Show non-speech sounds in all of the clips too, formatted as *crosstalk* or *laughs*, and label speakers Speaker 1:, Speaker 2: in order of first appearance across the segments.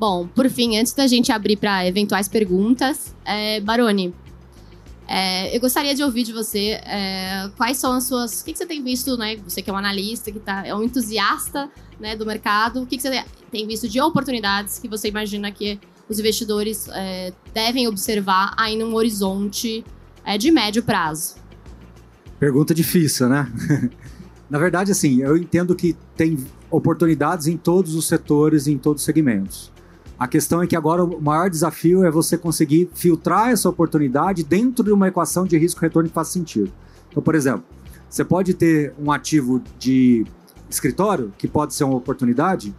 Speaker 1: Bom, por fim, antes da gente abrir para eventuais perguntas, é, Baroni, é, eu gostaria de ouvir de você é, quais são as suas. O que, que, você tem visto, né? Você que é um analista, que tá, é um entusiasta né, do mercado, o que, que você tem visto de oportunidades que você imagina que os investidores é, devem observar aí num horizonte é, de médio prazo?
Speaker 2: Pergunta difícil, né? *laughs* Na verdade, assim, eu entendo que tem oportunidades em todos os setores, em todos os segmentos. A questão é que agora o maior desafio é você conseguir filtrar essa oportunidade dentro de uma equação de risco-retorno que faça sentido. Então, por exemplo, você pode ter um ativo de escritório, que pode ser uma oportunidade,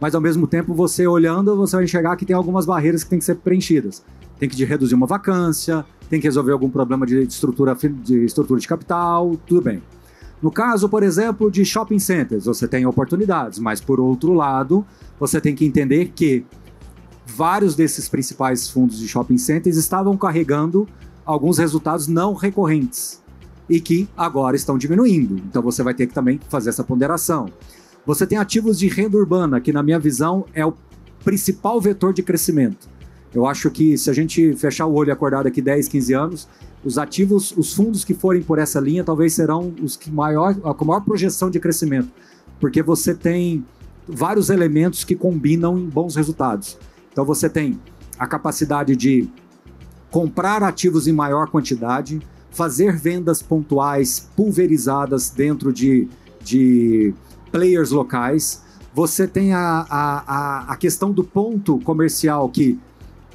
Speaker 2: mas ao mesmo tempo você olhando, você vai enxergar que tem algumas barreiras que têm que ser preenchidas. Tem que reduzir uma vacância, tem que resolver algum problema de estrutura de, estrutura de capital, tudo bem. No caso, por exemplo, de shopping centers, você tem oportunidades, mas por outro lado, você tem que entender que vários desses principais fundos de shopping centers estavam carregando alguns resultados não recorrentes e que agora estão diminuindo. Então você vai ter que também fazer essa ponderação. Você tem ativos de renda urbana, que na minha visão é o principal vetor de crescimento. Eu acho que se a gente fechar o olho e acordar daqui 10, 15 anos, os ativos, os fundos que forem por essa linha, talvez serão os que maior, com maior projeção de crescimento, porque você tem vários elementos que combinam em bons resultados. Então você tem a capacidade de comprar ativos em maior quantidade, fazer vendas pontuais pulverizadas dentro de, de players locais. Você tem a, a, a questão do ponto comercial que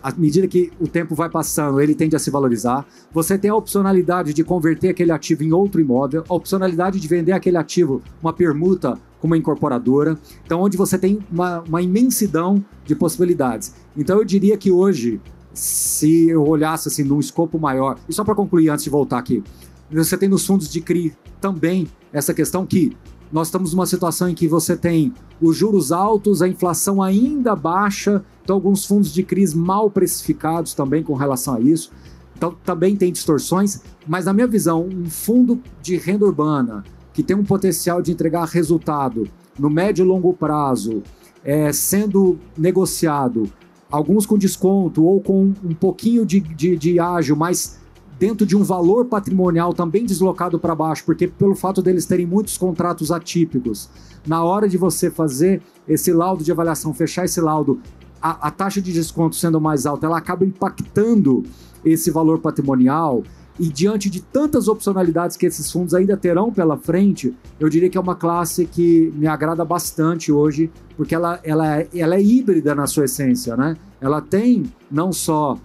Speaker 2: à medida que o tempo vai passando, ele tende a se valorizar. Você tem a opcionalidade de converter aquele ativo em outro imóvel, a opcionalidade de vender aquele ativo, uma permuta com uma incorporadora. Então, onde você tem uma, uma imensidão de possibilidades. Então, eu diria que hoje, se eu olhasse assim num escopo maior, e só para concluir antes de voltar aqui, você tem nos fundos de CRI também essa questão que nós estamos numa situação em que você tem os juros altos, a inflação ainda baixa, então alguns fundos de crise mal precificados também com relação a isso. Então também tem distorções, mas na minha visão, um fundo de renda urbana que tem um potencial de entregar resultado no médio e longo prazo, é, sendo negociado, alguns com desconto ou com um pouquinho de, de, de ágio, mas dentro de um valor patrimonial também deslocado para baixo, porque pelo fato deles terem muitos contratos atípicos, na hora de você fazer esse laudo de avaliação, fechar esse laudo, a, a taxa de desconto sendo mais alta, ela acaba impactando esse valor patrimonial. E diante de tantas opcionalidades que esses fundos ainda terão pela frente, eu diria que é uma classe que me agrada bastante hoje, porque ela, ela, ela é híbrida na sua essência, né? Ela tem não só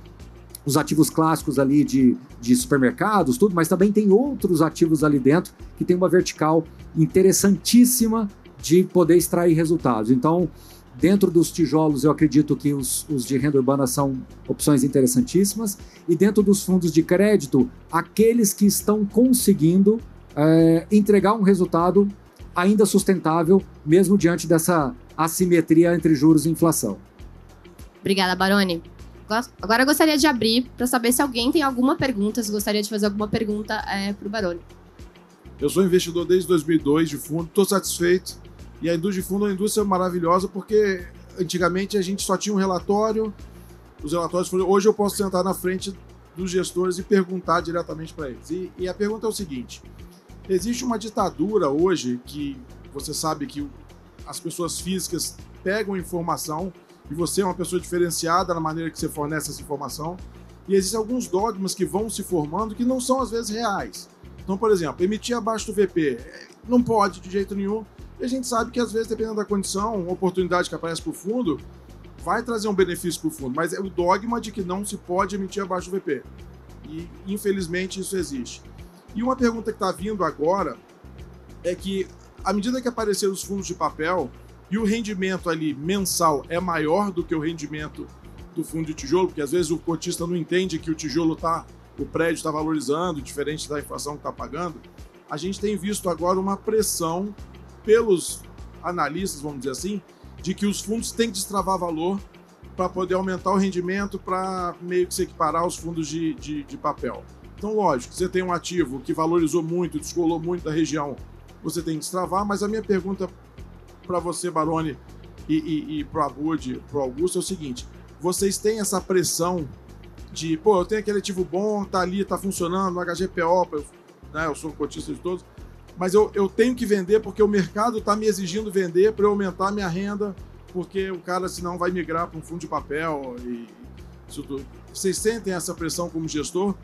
Speaker 2: os ativos clássicos ali de, de supermercados, tudo, mas também tem outros ativos ali dentro que tem uma vertical interessantíssima de poder extrair resultados. Então, dentro dos tijolos, eu acredito que os, os de renda urbana são opções interessantíssimas, e dentro dos fundos de crédito, aqueles que estão conseguindo é, entregar um resultado ainda sustentável, mesmo diante dessa assimetria entre juros e inflação.
Speaker 1: Obrigada, Baroni. Agora eu gostaria de abrir para saber se alguém tem alguma pergunta, se gostaria de fazer alguma pergunta é, para o Baroni.
Speaker 3: Eu sou investidor desde 2002 de fundo, estou satisfeito. E a indústria de fundo é uma indústria maravilhosa porque antigamente a gente só tinha um relatório, os relatórios foram. Hoje eu posso sentar na frente dos gestores e perguntar diretamente para eles. E, e, a pergunta é o seguinte: existe uma ditadura hoje que você sabe que as pessoas físicas pegam informação e você é uma pessoa diferenciada na maneira que você fornece essa informação. E existem alguns dogmas que vão se formando que não são às vezes reais. Então, por exemplo, emitir abaixo do VP é, não pode de jeito nenhum. E a gente sabe que às vezes, dependendo da condição, uma oportunidade que aparece para o fundo, vai trazer um benefício para o fundo. Mas é o dogma de que não se pode emitir abaixo do VP. E infelizmente isso existe. E uma pergunta que está vindo agora é que, à medida que apareceram os fundos de papel, e o rendimento ali mensal é maior do que o rendimento do fundo de tijolo, porque às vezes o cotista não entende que o tijolo tá, o prédio está valorizando, diferente da inflação que está pagando. A gente tem visto agora uma pressão pelos analistas, vamos dizer assim, de que os fundos têm que destravar valor para poder aumentar o rendimento para meio que se equiparar aos fundos de, de, de, papel. Então, lógico, você tem um ativo que valorizou muito, descolou muito da região, você tem que destravar, mas a minha pergunta para você, Baroni, e, e, e pro Abud, pro Augusto, é o seguinte: vocês têm essa pressão de, pô, eu tenho aquele ativo bom, tá ali, tá funcionando, HGPO, eu, né, eu sou cotista de todos, mas eu, eu tenho que vender porque o mercado tá me exigindo vender para eu aumentar minha renda, porque o cara senão vai migrar para um fundo de papel e isso tudo. Vocês sentem essa pressão como gestor?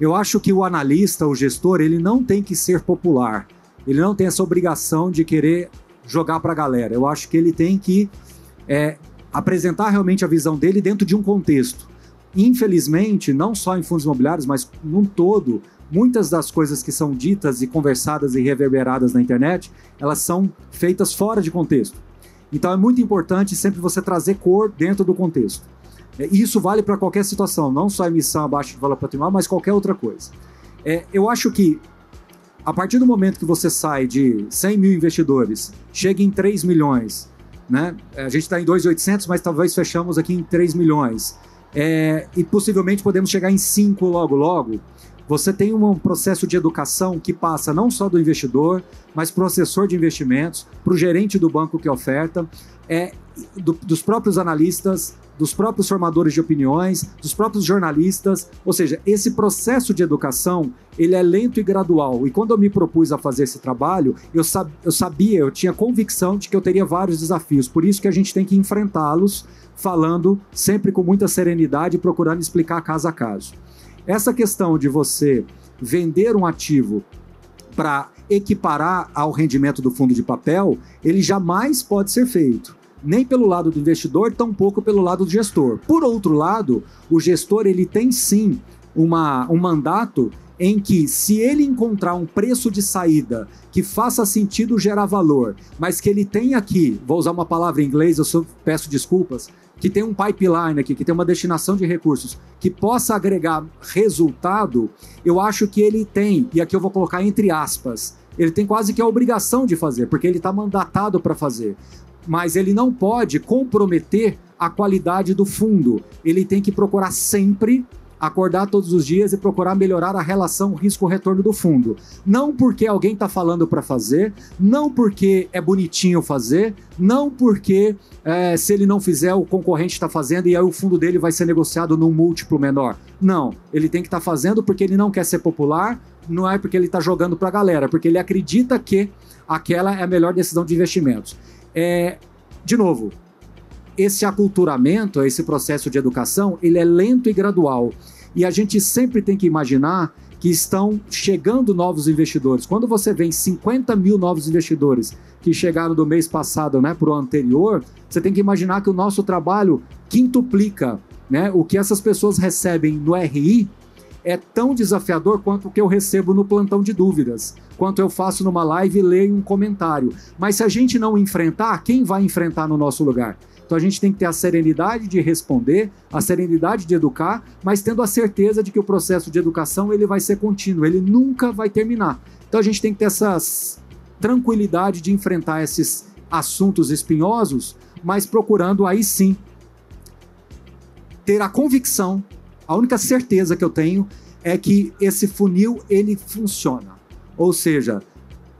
Speaker 2: Eu acho que o analista, o gestor, ele não tem que ser popular. Ele não tem essa obrigação de querer jogar para a galera. Eu acho que ele tem que é, apresentar realmente a visão dele dentro de um contexto. Infelizmente, não só em fundos imobiliários, mas num todo, muitas das coisas que são ditas e conversadas e reverberadas na internet, elas são feitas fora de contexto. Então é muito importante sempre você trazer cor dentro do contexto. É, isso vale para qualquer situação, não só emissão abaixo de valor patrimonial, mas qualquer outra coisa. É, eu acho que a partir do momento que você sai de 100 mil investidores, chega em 3 milhões, né? A gente está em 2,800, mas talvez fechamos aqui em 3 milhões. É, e possivelmente podemos chegar em 5 logo logo. Você tem um processo de educação que passa não só do investidor, mas para o assessor de investimentos, para o gerente do banco que oferta, é, do, dos próprios analistas, dos próprios formadores de opiniões, dos próprios jornalistas. Ou seja, esse processo de educação ele é lento e gradual. E quando eu me propus a fazer esse trabalho, eu, sab eu sabia, eu tinha convicção de que eu teria vários desafios. Por isso que a gente tem que enfrentá-los, falando sempre com muita serenidade, procurando explicar caso a caso. Essa questão de você vender um ativo para equiparar ao rendimento do fundo de papel, ele jamais pode ser feito nem pelo lado do investidor, tampouco pelo lado do gestor. Por outro lado, o gestor ele tem sim uma, um mandato em que, se ele encontrar um preço de saída que faça sentido gerar valor, mas que ele tem aqui, vou usar uma palavra em inglês, eu sou, peço desculpas, que tem um pipeline aqui, que tem uma destinação de recursos, que possa agregar resultado, eu acho que ele tem, e aqui eu vou colocar entre aspas, ele tem quase que a obrigação de fazer, porque ele está mandatado para fazer mas ele não pode comprometer a qualidade do fundo. Ele tem que procurar sempre acordar todos os dias e procurar melhorar a relação risco-retorno do fundo. Não porque alguém está falando para fazer, não porque é bonitinho fazer, não porque é, se ele não fizer o concorrente está fazendo e aí o fundo dele vai ser negociado num múltiplo menor. Não, ele tem que estar tá fazendo porque ele não quer ser popular, não é porque ele está jogando para a galera, porque ele acredita que aquela é a melhor decisão de investimentos. É, de novo, esse aculturamento, esse processo de educação, ele é lento e gradual. E a gente sempre tem que imaginar que estão chegando novos investidores. Quando você vê 50 mil novos investidores que chegaram do mês passado né, para o anterior, você tem que imaginar que o nosso trabalho quintuplica. Né? O que essas pessoas recebem no RI é tão desafiador quanto o que eu recebo no plantão de dúvidas, quanto eu faço numa live e leio um comentário. Mas se a gente não enfrentar, quem vai enfrentar no nosso lugar? Então a gente tem que ter a serenidade de responder, a serenidade de educar, mas tendo a certeza de que o processo de educação ele vai ser contínuo, ele nunca vai terminar. Então a gente tem que ter essa tranquilidade de enfrentar esses assuntos espinhosos, mas procurando aí sim ter a convicção a única certeza que eu tenho é que esse funil ele funciona. Ou seja,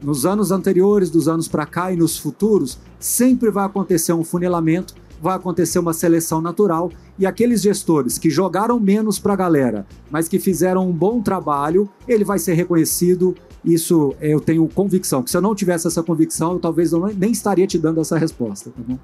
Speaker 2: nos anos anteriores, dos anos para cá e nos futuros, sempre vai acontecer um funilamento, vai acontecer uma seleção natural e aqueles gestores que jogaram menos para a galera, mas que fizeram um bom trabalho, ele vai ser reconhecido. Isso eu tenho convicção. Que se eu não tivesse essa convicção, eu talvez eu nem estaria te dando essa resposta. Tá bom?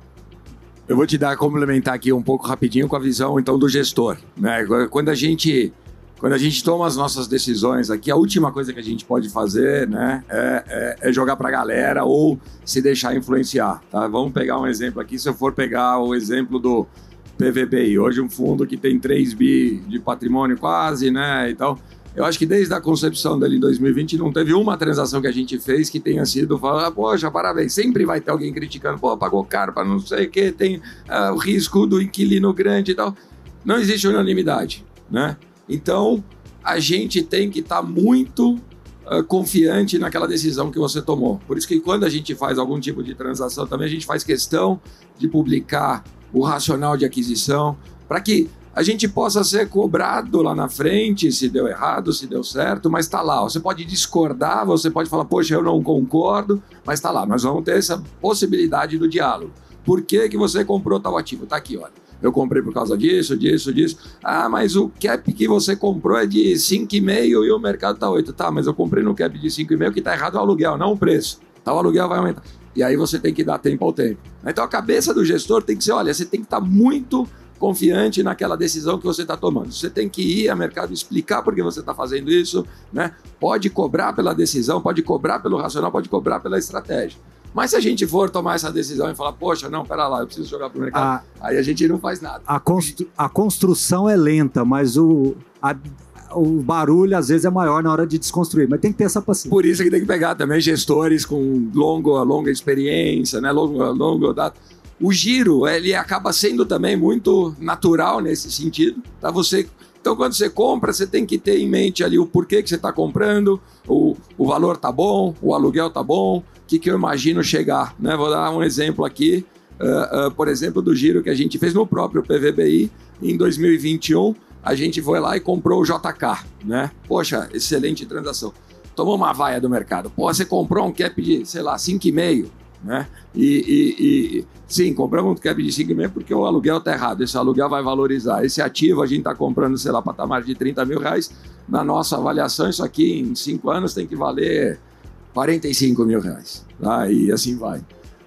Speaker 4: Eu vou te dar complementar aqui um pouco rapidinho com a visão então do gestor. Né? Quando a gente quando a gente toma as nossas decisões aqui, a última coisa que a gente pode fazer né, é, é, é jogar para a galera ou se deixar influenciar. Tá? Vamos pegar um exemplo aqui. Se eu for pegar o exemplo do PVBI, hoje um fundo que tem 3 bi de patrimônio quase, né? E tal. Eu acho que desde a concepção dele em 2020 não teve uma transação que a gente fez que tenha sido falar, poxa, parabéns. Sempre vai ter alguém criticando, pô, pagou caro para não sei o que, tem uh, o risco do inquilino grande e tal. Não existe unanimidade, né? Então, a gente tem que estar tá muito uh, confiante naquela decisão que você tomou. Por isso que quando a gente faz algum tipo de transação também, a gente faz questão de publicar o racional de aquisição, para que a gente possa ser cobrado lá na frente se deu errado, se deu certo, mas está lá. Você pode discordar, você pode falar, poxa, eu não concordo, mas está lá. Nós vamos ter essa possibilidade do diálogo. por que, que você comprou tal ativo. Tá aqui, olha. Eu comprei por causa disso, disso, disso. Ah, mas o cap que você comprou é de 5,5 e o mercado tá 8. Tá, mas eu comprei no cap de 5,5 que tá errado o aluguel, não o preço. Tá, o aluguel vai aumentar. E aí você tem que dar tempo ao tempo. Então a cabeça do gestor tem que ser, olha, você tem que estar tá muito confiante naquela decisão que você está tomando. Você tem que ir ao mercado explicar por que você está fazendo isso, né? Pode cobrar pela decisão, pode cobrar pelo racional, pode cobrar pela estratégia. Mas se a gente for tomar essa decisão e falar, poxa, não, pera lá, eu preciso jogar para o mercado, a, aí a gente não faz nada.
Speaker 2: A, constru, a construção é lenta, mas o, a, o barulho às vezes é maior na hora de desconstruir, mas tem que ter essa paciência.
Speaker 4: Por isso que tem que pegar também gestores com longo, longa experiência, né? longo, longo data o giro, ele acaba sendo também muito natural nesse sentido. Tá? Você, então, quando você compra, você tem que ter em mente ali o porquê que você está comprando, o, o valor tá bom, o aluguel tá bom, o que, que eu imagino chegar. Né? Vou dar um exemplo aqui, uh, uh, por exemplo, do giro que a gente fez no próprio PVBI em 2021. A gente foi lá e comprou o JK, né? Poxa, excelente transação. Tomou uma vaia do mercado. Pô, você comprou um cap de, sei lá, 5,5 né? E, e, e sim, compramos um cap de 5,5 porque o aluguel está errado. Esse aluguel vai valorizar. Esse ativo a gente está comprando, sei lá, patamar de 30 mil reais. Na nossa avaliação, isso aqui em 5 anos tem que valer 45 mil reais. Tá? E assim vai.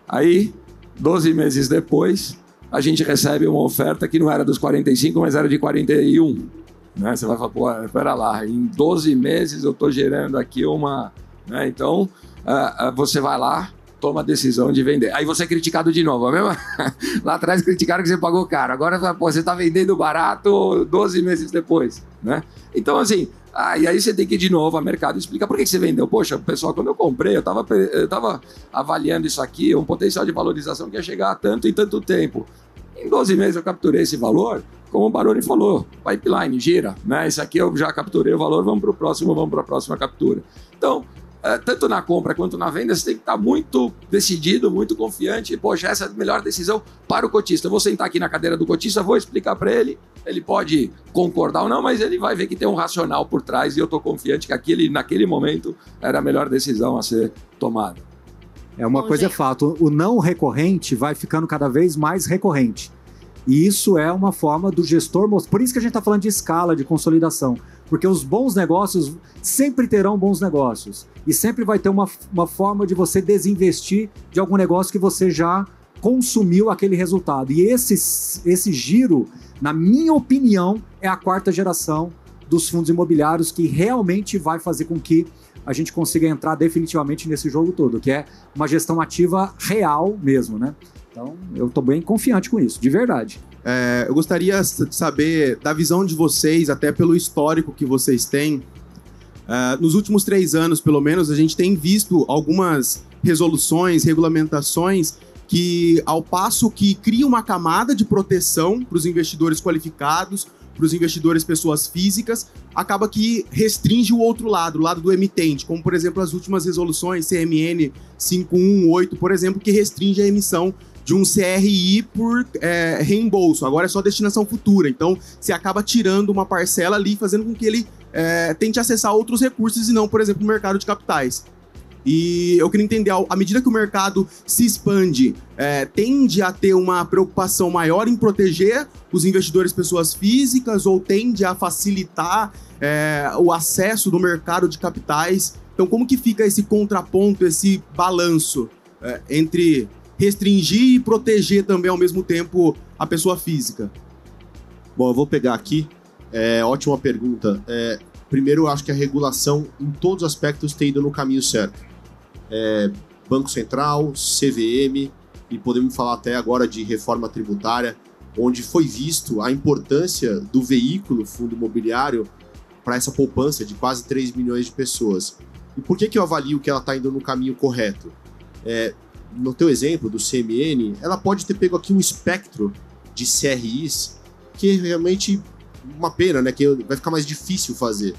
Speaker 4: Aí, 12 meses depois, a gente recebe uma oferta que não era dos 45, mas era de 41. Né? Você vai falar, pô, espera lá, em 12 meses eu estou gerando aqui uma. Né? Então, uh, uh, você vai lá, toma a decisão de vender. Aí você é criticado de novo. Mesmo? *laughs* Lá atrás criticaram que você pagou caro. Agora pô, você está vendendo barato 12 meses depois. Né? Então, assim, ah, e aí você tem que ir de novo ao mercado e explicar por que você vendeu. Poxa, pessoal, quando eu comprei, eu estava eu tava avaliando isso aqui, um potencial de valorização que ia chegar a tanto e tanto tempo. Em 12 meses eu capturei esse valor, como o Baroni falou, pipeline, gira. Né? Esse aqui eu já capturei o valor, vamos para o próximo, vamos para a próxima captura. Então, tanto na compra quanto na venda, você tem que estar muito decidido, muito confiante. Poxa, essa é a melhor decisão para o cotista. Eu vou sentar aqui na cadeira do cotista, vou explicar para ele. Ele pode concordar ou não, mas ele vai ver que tem um racional por trás e eu estou confiante que aquele, naquele momento era a melhor decisão a ser tomada.
Speaker 2: É uma Bom, coisa gente. é fato, o não recorrente vai ficando cada vez mais recorrente. E isso é uma forma do gestor. Por isso que a gente está falando de escala, de consolidação. Porque os bons negócios sempre terão bons negócios. E sempre vai ter uma, uma forma de você desinvestir de algum negócio que você já consumiu aquele resultado. E esse, esse giro, na minha opinião, é a quarta geração dos fundos imobiliários que realmente vai fazer com que a gente consiga entrar definitivamente nesse jogo todo, que é uma gestão ativa real mesmo, né? Então, eu estou bem confiante com isso, de verdade.
Speaker 5: É, eu gostaria de saber da visão de vocês, até pelo histórico que vocês têm. É, nos últimos três anos, pelo menos, a gente tem visto algumas resoluções, regulamentações que, ao passo que cria uma camada de proteção para os investidores qualificados, para os investidores pessoas físicas, acaba que restringe o outro lado, o lado do emitente, como por exemplo as últimas resoluções CMN 518, por exemplo, que restringe a emissão de um CRI por é, reembolso. Agora é só destinação futura. Então, você acaba tirando uma parcela ali, fazendo com que ele é, tente acessar outros recursos e não, por exemplo, o mercado de capitais. E eu queria entender, à medida que o mercado se expande, é, tende a ter uma preocupação maior em proteger os investidores pessoas físicas ou tende a facilitar é, o acesso do mercado de capitais? Então, como que fica esse contraponto, esse balanço é, entre restringir e proteger também ao mesmo tempo a pessoa física?
Speaker 6: Bom, eu vou pegar aqui. É, ótima pergunta. É, primeiro, eu acho que a regulação, em todos os aspectos, tem ido no caminho certo. É, Banco Central, CVM, e podemos falar até agora de reforma tributária, onde foi visto a importância do veículo fundo imobiliário para essa poupança de quase 3 milhões de pessoas. E por que, que eu avalio que ela está indo no caminho correto? É, no teu exemplo do CMN, ela pode ter pego aqui um espectro de CRIs que é realmente uma pena, né? Que vai ficar mais difícil fazer.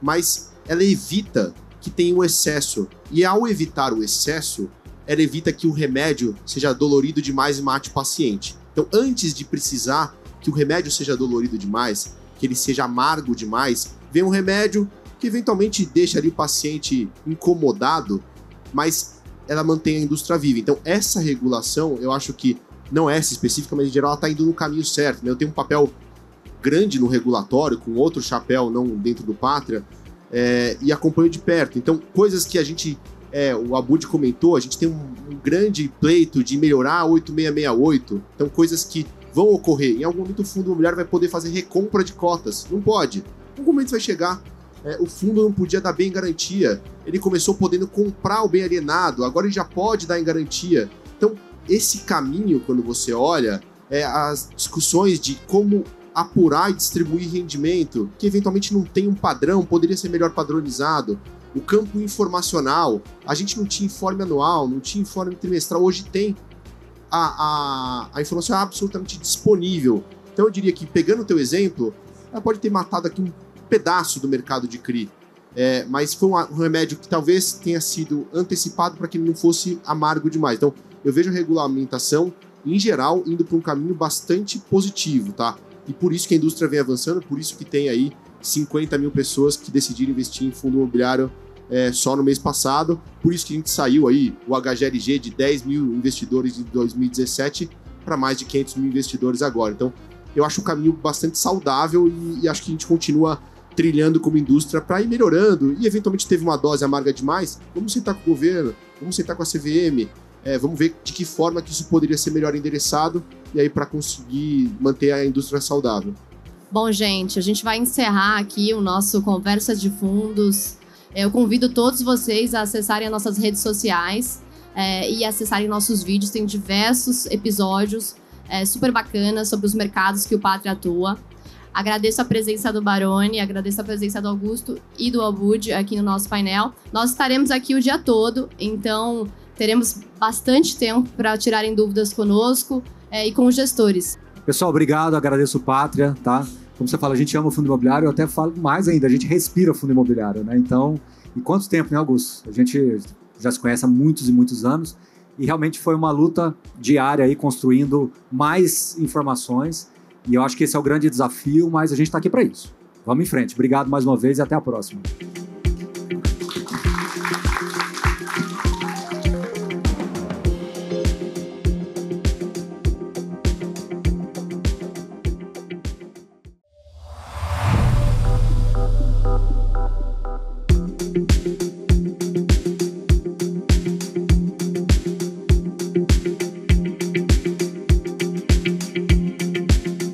Speaker 6: Mas ela evita que tenha um excesso. E ao evitar o excesso, ela evita que o remédio seja dolorido demais e mate o paciente. Então, antes de precisar que o remédio seja dolorido demais, que ele seja amargo demais, vem um remédio que eventualmente deixa ali o paciente incomodado, mas ela mantém a indústria viva. Então, essa regulação, eu acho que não essa específica, mas em geral ela está indo no caminho certo. Né? Eu tenho um papel grande no regulatório, com outro chapéu, não dentro do Pátria, é, e acompanho de perto. Então, coisas que a gente, é, o Abud comentou, a gente tem um, um, grande pleito de melhorar a 8668. Então, coisas que vão ocorrer. Em algum momento, o fundo imobiliário vai poder fazer recompra de cotas. Não pode. Em algum momento vai chegar. É, o fundo não podia dar bem em garantia. Ele começou podendo comprar o bem alienado, agora ele já pode dar em garantia. Então, esse caminho, quando você olha, é, as discussões de como apurar e distribuir rendimento, que eventualmente não tem um padrão, poderia ser melhor padronizado. O campo informacional, a gente não tinha informe anual, não tinha informe trimestral, hoje tem. A, a, a informação é absolutamente disponível. Então eu diria que, pegando o teu exemplo, ela pode ter matado aqui um pedaço do mercado de CRI. É, mas foi um, remédio que talvez tenha sido antecipado para que ele não fosse amargo demais. Então, eu vejo a regulamentação, em geral, indo para um caminho bastante positivo, tá? E por isso que a indústria vem avançando, por isso que tem aí 50 mil pessoas que decidiram investir em fundo imobiliário é, só no mês passado. Por isso que a gente saiu aí, o HGLG, de 10 mil investidores em 2017 para mais de 500 mil investidores agora. Então, eu acho um caminho bastante saudável e, e acho que a gente continua trilhando como indústria para ir melhorando. E eventualmente teve uma dose amarga demais, vamos sentar com o governo, vamos sentar com a CVM, é, vamos ver de que forma que isso poderia ser melhor endereçado e aí para conseguir manter a indústria saudável.
Speaker 1: Bom, gente, a gente vai encerrar aqui o nosso Conversas de Fundos. Eu convido todos vocês a acessarem as nossas redes sociais é, e acessarem nossos vídeos. Tem diversos episódios é, super bacanas sobre os mercados que o Pátria atua. Agradeço a presença do Baroni, agradeço a presença do Augusto e do Abud aqui no nosso painel. Nós estaremos aqui o dia todo, então teremos bastante tempo para tirarem dúvidas conosco é, e com os gestores.
Speaker 2: Pessoal, obrigado, agradeço o Pátria, tá? Como você fala, a gente ama o fundo imobiliário, eu até falo mais ainda, a gente respira o fundo imobiliário, né? Então, e quanto tempo, né, Augusto? A gente já se conhece há muitos e muitos anos e realmente foi uma luta diária aí construindo mais informações e eu acho que esse é o grande desafio, mas a gente está aqui para isso. Vamos em frente. Obrigado mais uma vez e até a próxima.